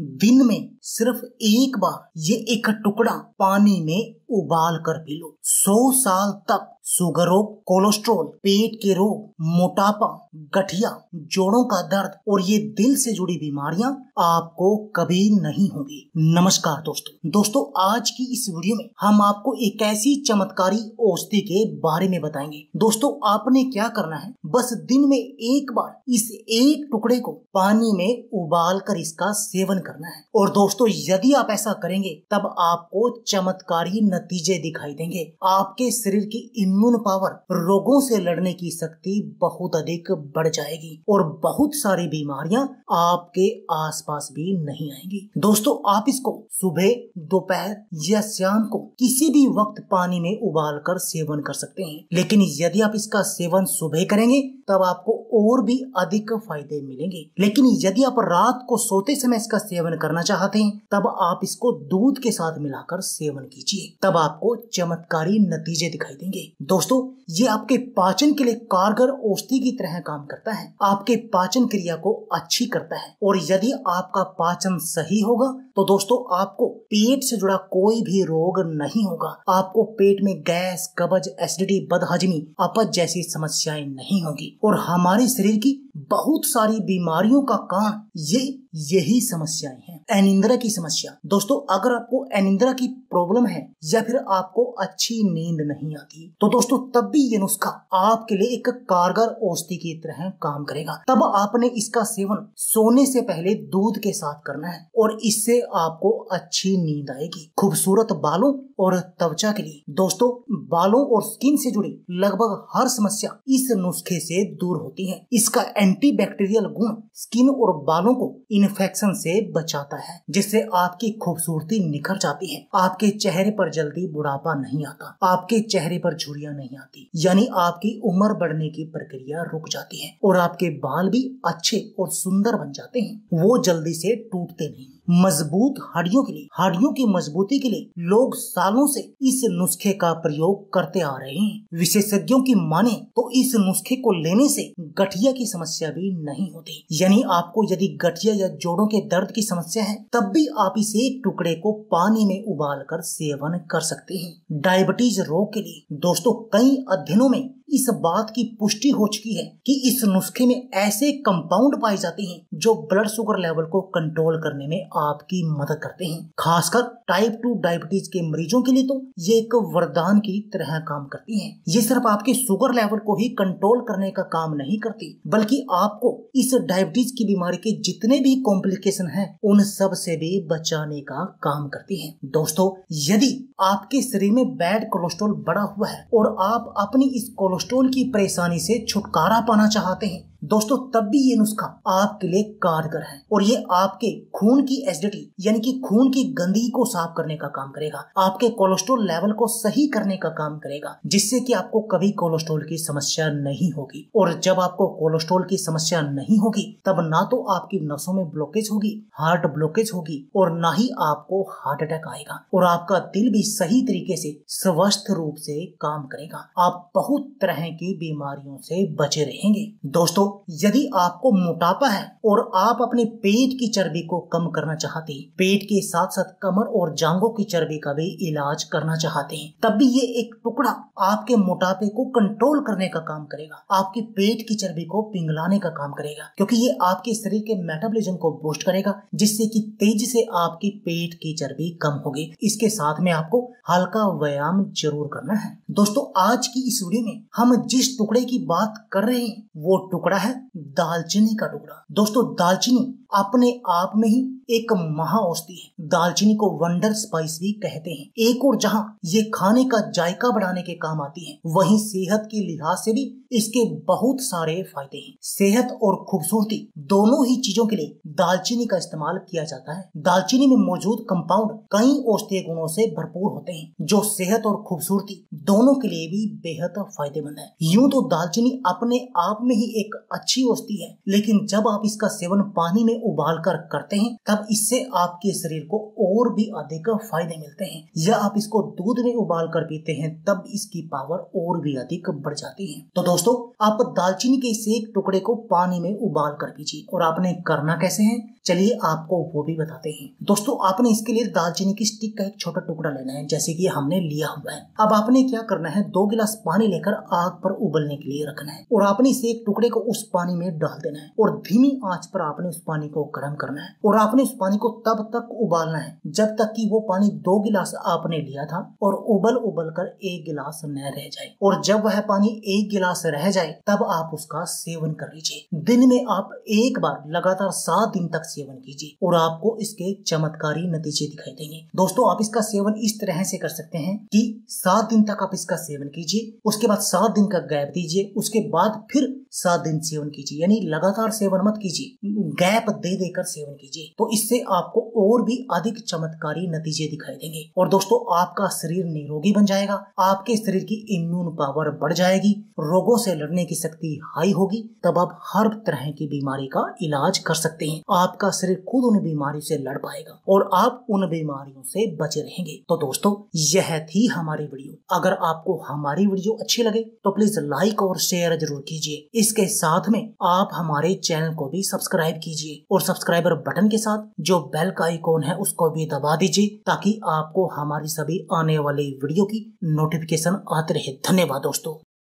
दिन में सिर्फ़ एक बार ये एक टुकड़ा पानी में उबाल कर पी लो। सौ साल तक शुगर रोग, कोलेस्ट्रोल, पेट के रोग, मोटापा, गठिया, जोड़ों का दर्द और ये दिल से जुड़ी बीमारियाँ आपको कभी नहीं होंगी। नमस्कार दोस्तों। दोस्तों, आज की इस वीडियो में हम आपको एक ऐसी चमत्कारी औषधि के बारे में बताएँगे। दोस्तों, आपने क्या करना है? बस दिन में एक बार इस एक टुकड़े को पानी में उबाल कर इसका सेवन करना है। और दोस्तों, यदि आप ऐसा करेंगे, तब आपको चमत्कारी नतीजे दिखाई देंगे। आपके शरीर की इम्यून पावर रोगों से लड़ने की शक्ति बहुत अधिक बढ़ जाएगी और बहुत सारी बीमारियाँ आपके आसपास भी नहीं आएँगी। दोस्तों, आप इसको सुबह, दोपहर या शाम को किसी भी वक्त पानी में उबाल कर सेवन कर सकते हैं। लेकिन यदि आप इसका सेवन सुबह करेंगे money तब आपको और भी अधिक फ़ायदे मिलेंगे। लेकिन यदि आप रात को सोते समय इसका सेवन करना चाहते हैं, तब आप इसको दूध के साथ मिलाकर सेवन कीजिए। तब आपको चमत्कारी नतीजे दिखाई देंगे। दोस्तों, ये आपके पाचन के लिए कारगर औषधि की तरह काम करता है। आपके पाचन क्रिया को अच्छी करता है। और यदि आपका पाचन सही होगा तो दोस्तों, आपको पेट से जुड़ा कोई भी रोग नहीं होगा। आपको पेट में गैस, कब्ज, एसिडिटी, बदहजमी, अपच जैसी समस्याएँ नहीं होगी। और हमारे शरीर की बहुत सारी बीमारियों का कारण ये, यही समस्याएँ हैं। अनिंद्रा की समस्या। दोस्तों, अगर आपको अनिंद्रा की प्रॉब्लम है या फिर आपको अच्छी नींद नहीं आती तो दोस्तों, तब भी ये नुस्खा आपके लिए एक कारगर औषधि की तरह काम करेगा। तब आपने इसका सेवन सोने से पहले दूध के साथ करना है और इससे आपको अच्छी नींद आएगी। खूबसूरत बालों और त्वचा के लिए। दोस्तों, बालों और स्किन से जुड़ी लगभग हर समस्या इस नुस्खे से दूर होती है। इसका एंटीबैक्टीरियल गुण स्किन और बालों को इन्फेक्शन से बचाता है, जिससे आपकी खूबसूरती निखर जाती है। आपके चेहरे पर जल्दी बुढ़ापा नहीं आता, आपके चेहरे पर झुरिया नहीं आती, यानी आपकी उम्र बढ़ने की प्रक्रिया रुक जाती है और आपके बाल भी अच्छे और सुंदर बन जाते हैं। वो जल्दी से टूटते नहीं। मज़बूत हड्डियों के लिए, हड्डियों की मजबूती के लिए लोग सालों से इस नुस्खे का प्रयोग करते आ रहे हैं। विशेषज्ञों की माने तो इस नुस्खे को लेने से गठिया की समस्या भी नहीं होती। यानी आपको यदि गठिया या जोड़ों के दर्द की समस्या है, तब भी आप इस एक टुकड़े को पानी में उबाल कर सेवन कर सकते हैं। डायबिटीज़ रोग के लिए, दोस्तों, कई अध्ययनों में इस बात की पुष्टि हो चुकी है कि इस नुस्खे में ऐसे कंपाउंड पाए जाते हैं जो ब्लड शुगर लेवल को कंट्रोल करने में आपकी मदद करते हैं। खासकर टाइप टू डायबिटीज़ के मरीजों के लिए तो ये एक वरदान की तरह काम करती है। ये सिर्फ़ आपके शुगर लेवल को ही कंट्रोल करने का काम नहीं करती, बल्कि आपको इस डायबिटीज़ की बीमारी के जितने भी कॉम्प्लिकेशन है, उन सबसे भी बचाने का काम करती है। दोस्तों, यदि आपके शरीर में बैड कोलेस्ट्रॉल बढ़ा हुआ है और आप अपनी इस कोलेस्ट्रॉल की परेशानी से छुटकारा पाना चाहते हैं। दोस्तों, तब भी ये नुस्खा आपके लिए कारगर है और ये आपके खून की एसिडिटी यानी कि खून की गंदगी को साफ़ करने का काम करेगा। आपके कोलेस्ट्रोल लेवल को सही करने का काम करेगा, जिससे कि आपको कभी कोलेस्ट्रोल की समस्या नहीं होगी। और जब आपको कोलेस्ट्रोल की समस्या नहीं होगी, तब ना तो आपकी नसों में ब्लॉकेज होगी हार्ट ब्लॉकेज होगी और ना ही आपको हार्ट अटैक आएगा और आपका दिल भी सही तरीके से, स्वस्थ रूप से काम करेगा। आप बहुत तरह की बीमारियों से बचे रहेंगे। दोस्तों यदि आपको मोटापा है और आप अपने पेट की चर्बी को कम करना चाहते हैं, पेट के साथ साथ कमर और जांघों की चर्बी का भी इलाज करना चाहते हैं, तब भी ये एक टुकड़ा आपके मोटापे को कंट्रोल करने का काम करेगा। आपके पेट की चर्बी को पिंगलाने का काम करेगा, क्योंकि ये आपके शरीर के मेटाबॉलिज्म को बूस्ट करेगा, जिससे कि तेज़ी से आपकी पेट की चर्बी कम होगी। इसके साथ में आपको हल्का व्यायाम ज़रूर करना है। दोस्तों, आज की इस वीडियो में हम जिस टुकड़े की बात कर रहे हैं, वो टुकड़ा है दालचीनी का टुकड़ा। दोस्तों दालचीनी अपने आप में ही एक महा औषधि है। दालचीनी को वंडर स्पाइस भी कहते हैं। एक और जहाँ ये खाने का जायका बढ़ाने के काम आती है, वहीं सेहत के लिहाज से भी इसके बहुत सारे फ़ायदे हैं। सेहत और खूबसूरती दोनों ही चीज़ों के लिए दालचीनी का इस्तेमाल किया जाता है। दालचीनी में मौजूद कंपाउंड कई औषधीय गुणों से भरपूर होते हैं, जो सेहत और खूबसूरती दोनों के लिए भी बेहद फ़ायदेमंद है। यूँ तो दालचीनी अपने आप में ही एक अच्छी औषधि है, लेकिन जब आप इसका सेवन पानी में उबाल कर करते हैं, तब इससे आपके शरीर को और भी अधिक फ़ायदे मिलते हैं। या आप इसको दूध में उबाल कर पीते हैं, तब इसकी पावर और भी अधिक बढ़ जाती है। तो दोस्तों, आप दालचीनी के इस एक टुकड़े को पानी में उबाल कर पीजिए। और आपने करना कैसे है? चलिए आपको वो भी बताते हैं। दोस्तों, आपने इसके लिए दालचीनी की स्टिक का एक छोटा टुकड़ा लेना है, जैसे कि हमने लिया हुआ है। अब आपने क्या करना है? दो गिलास पानी लेकर आग पर उबलने के लिए रखना है। और आपने इसे एक टुकड़े को उस पानी में डाल देना है। और धीमी आँच पर आपने उस पानी को गर्म करना है और आपने उस पानी को तब तक उबालना है जब तक कि वो पानी दो गिलास आपने लिया था और उबल उबल कर एक गिलास न रह जाए। और जब वह पानी एक गिलास रह जाए, तब आप उसका सेवन कर लीजिए। दिन में आप एक बार लगातार सात दिन तक सेवन कीजिए और आपको इसके चमत्कारी नतीजे दिखाई देंगे। दोस्तों, आप इसका सेवन इस तरह से कर सकते हैं कि सात दिन तक आप इसका सेवन कीजिए, उसके बाद सात दिन का गैप दीजिए, उसके बाद फिर सात दिन सेवन कीजिए। यानी लगातार सेवन मत कीजिए, गैप दे देकर सेवन कीजिए तो इससे आपको और भी अधिक चमत्कारी नतीजे दिखाई देंगे। और दोस्तों, आपका शरीर निरोगी बन जाएगा, आपके शरीर की इम्यून पावर बढ़ जाएगी, रोगों से लड़ने की शक्ति हाई होगी, तब आप हर तरह की बीमारी का इलाज कर सकते हैं। आपका शरीर खुद उन बीमारी से लड़ पाएगा और आप उन बीमारियों से बचे रहेंगे। तो दोस्तों, यह थी हमारी वीडियो। अगर आपको हमारी वीडियो अच्छी लगे तो प्लीज़ लाइक और शेयर ज़रूर कीजिए। इसके साथ में आप हमारे चैनल को भी सब्सक्राइब कीजिए। और सब्सक्राइबर बटन के साथ जो बेल का आइकॉन है, उसको भी दबा दीजिए, ताकि आपको हमारी सभी आने वाली वीडियो की नोटिफिकेशन आते रहे। धन्यवाद दोस्तों।